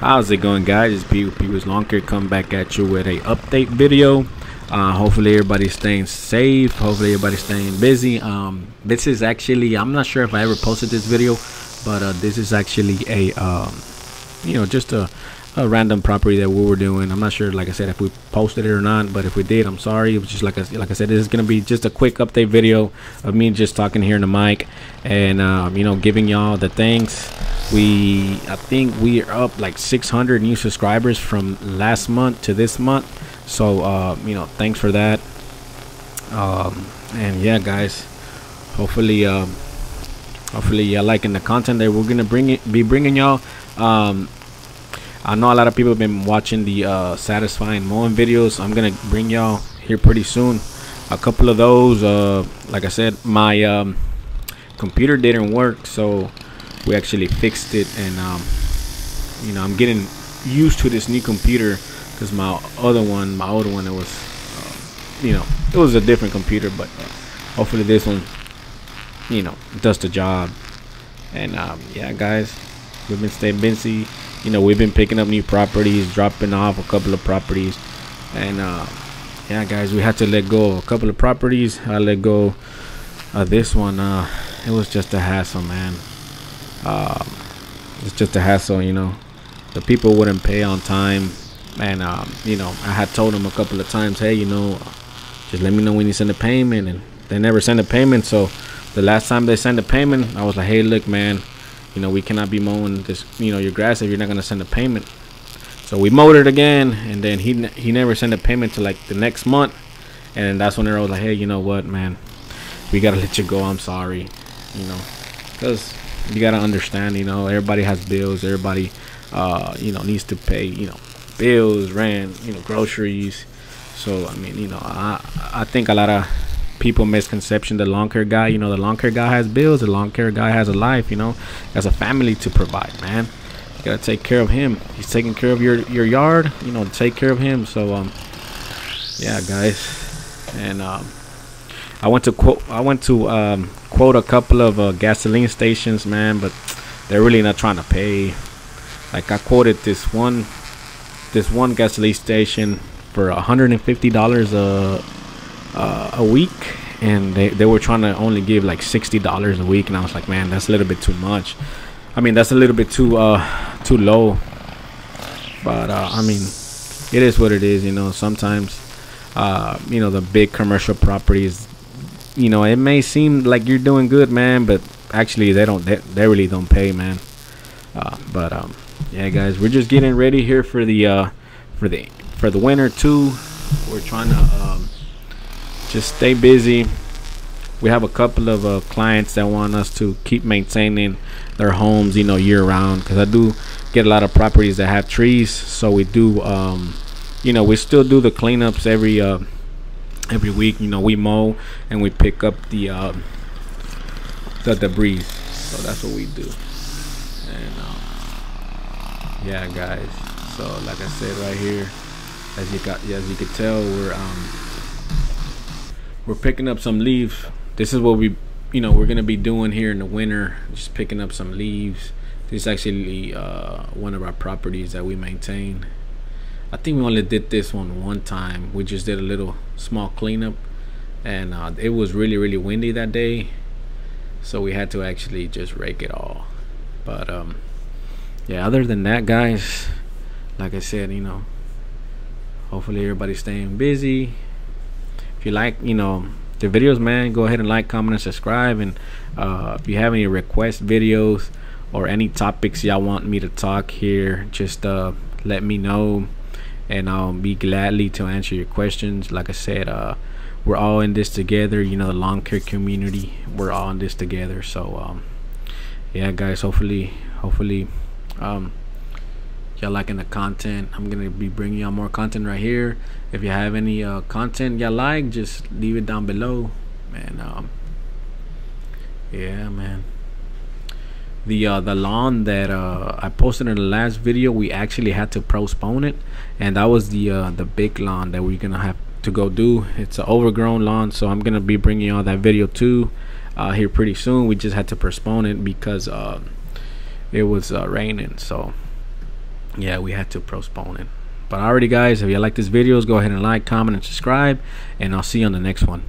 How's it going, guys? It's P Peewee's Lawn Care coming back at you with a update video. Uh, hopefully, everybody's staying safe. Hopefully, everybody's staying busy. Um, this is actually I'm not sure if I ever posted this video, but uh, this is actually a um, you know just a a random property that we were doing. I'm not sure, like I said, if we posted it or not, but if we did, I'm sorry. It was just like I, like I said, this is gonna be just a quick update video of me just talking here in the mic and um, you know giving y'all the thanks. We I think we are up like 600 new subscribers from last month to this month. So uh, you know, thanks for that. Um, and yeah, guys, hopefully, um, hopefully y'all liking the content that we're gonna bring it, be bringing y'all. Um, I know a lot of people have been watching the uh, satisfying mowing videos. I'm gonna bring y'all here pretty soon. A couple of those. Uh, like I said, my um, computer didn't work, so we actually fixed it, and um, you know I'm getting used to this new computer because my other one, my older one, it was, uh, you know, it was a different computer, but uh, hopefully this one, you know, does the job. And um, yeah, guys, we've been staying busy you know we've been picking up new properties dropping off a couple of properties. And uh, yeah guys we had to let go a couple of properties. I let go of this one. Uh, it was just a hassle man. Uh, it's just a hassle you know. The people wouldn't pay on time. And um, you know i had told them a couple of times hey you know just let me know when you send a payment. And they never send a payment. So the last time they sent a payment i was like hey look man you know we cannot be mowing this you know your grass if you're not going to send a payment. So we mowed it again and then he he never sent a payment to like the next month. And that's when I was like hey you know what man? We gotta let you go. I'm sorry. You know because you gotta understand you know everybody has bills. Everybody uh you know needs to pay you know bills rent you know groceries. So i mean you know i i think a lot of people misconception the lawn care guy you know the lawn care guy has bills the lawn care guy has a life you know has a family to provide man. You gotta take care of him. He's taking care of your your yard you know take care of him. So um yeah guys. And um i went to quote i went to um quote a couple of uh, gasoline stations man but they're really not trying to pay. Like i quoted this one this one gasoline station for 150 dollars a uh, a week and they, they were trying to only give like $60 a week and i was like man that's a little bit too much. I mean that's a little bit too uh too low. But uh, i mean it is what it is you know sometimes uh you know the big commercial properties you know it may seem like you're doing good man but actually they don't they, they really don't pay man. Uh, but um yeah guys we're just getting ready here for the uh for the for the winter too. We're trying to um just stay busy. We have a couple of uh, clients that want us to keep maintaining their homes, you know, year round. Because I do get a lot of properties that have trees, so we do, um, you know, we still do the cleanups every uh, every week. You know, we mow and we pick up the uh, the debris. So that's what we do. And um, yeah, guys. So like I said right here, as you got, as you can tell, we're um, we're picking up some leaves. This is what we, you know, we're gonna be doing here in the winter. Just picking up some leaves. This is actually uh, one of our properties that we maintain. I think we only did this one one time. We just did a little small cleanup, and uh, it was really really windy that day, so we had to actually just rake it all. But um, yeah, other than that, guys, like I said, you know, hopefully everybody's staying busy if you like you know the videos man go ahead and like comment and subscribe. And uh, if you have any request videos or any topics y'all want me to talk here just uh, let me know. And I'll be gladly to answer your questions. Like I said uh, we're all in this together you know the lawn care community we're all in this together. So um, yeah guys hopefully hopefully um, y'all liking the content i'm gonna be bringing y'all more content right here. If you have any uh, content y'all like just leave it down below. Man um, yeah man. The uh, the lawn that uh, I posted in the last video we actually had to postpone it. And that was the uh, the big lawn that we're gonna have to go do. It's an overgrown lawn so I'm gonna be bringing y'all that video too uh, here pretty soon. We just had to postpone it because uh, it was uh, raining so yeah, we had to postpone it. But alrighty, guys, if you like this videos, go ahead and like, comment, and subscribe, and I'll see you on the next one.